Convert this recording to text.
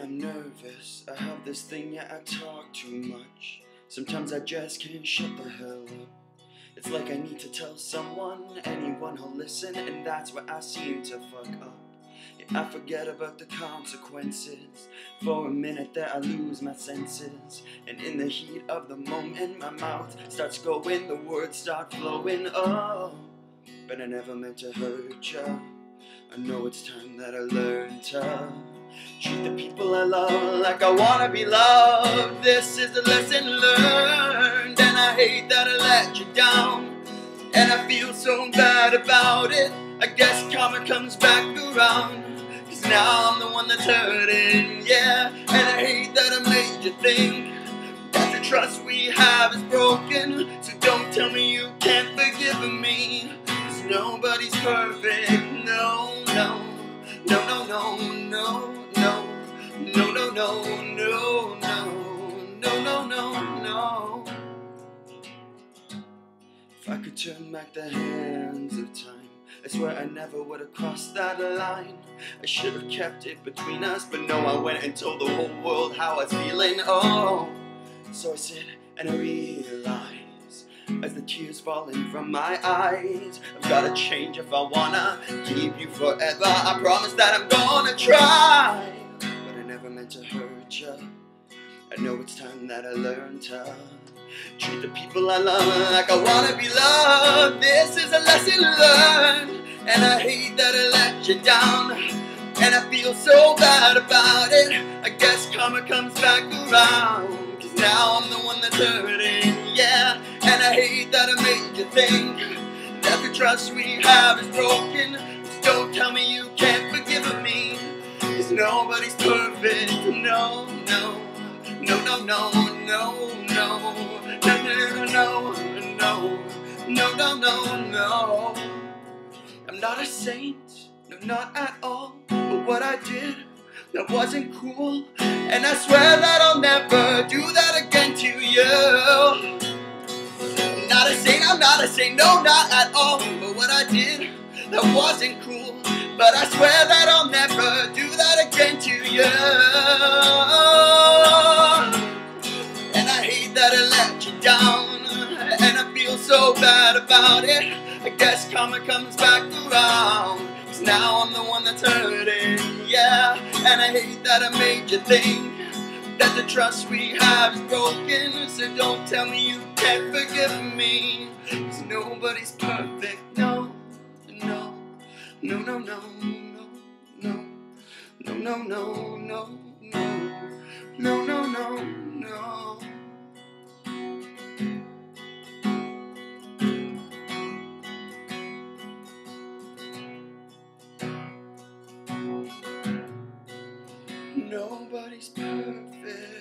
I'm nervous, I have this thing, yeah, I talk too much. Sometimes I just can't shut the hell up. It's like I need to tell someone, anyone who'll listen, and that's where I seem to fuck up. I forget about the consequences. For a minute there, I lose my senses. And in the heat of the moment, my mouth starts going, the words start flowing. Oh, but I never meant to hurt ya. I know it's time that I learn to treat the people I love like I wanna be loved. This is the lesson learned, and I hate that I let you down. And I feel so bad about it. I guess karma comes back around. Cause now I'm the one that's hurting, yeah. And I hate that I made you think that the trust we have is broken. So don't tell me you can't forgive me. Cause nobody's perfect, No, no, no, no, no. No. If I could turn back the hands of time, I swear I never would have crossed that line. I should have kept it between us, but no, I went and told the whole world how I was feeling. Oh, so I sit and I realize as the tears falling from my eyes, I've gotta change if I wanna keep you forever. I promise that I'm gonna try, never meant to hurt you. I know it's time that I learn to treat the people I love like I wanna be loved. This is a lesson learned, and I hate that I let you down. And I feel so bad about it. I guess karma comes back around. Cause now I'm the one that's hurting, yeah. And I hate that I made you think that the trust we have is broken. Don't tell me you can't forgive me. Cause nobody's perfect. No, no, no, no, no, no, no, no, no, no, no. I'm not a saint, no, not at all. But what I did, that wasn't cool. And I swear that I'll never do that again to you. I'm not a saint, I'm not a saint, no, not at all. But what I did, that wasn't cool. But I swear that I'll never do that again to you. Feel so bad about it. I guess karma comes back around. Cause now I'm the one that's hurting, yeah. And I hate that I made you think that the trust we have is broken. So don't tell me you can't forgive me. Cause nobody's perfect, no, no, no, no, no, no, no, no, no, no, no, no, no, no, no, she's perfect.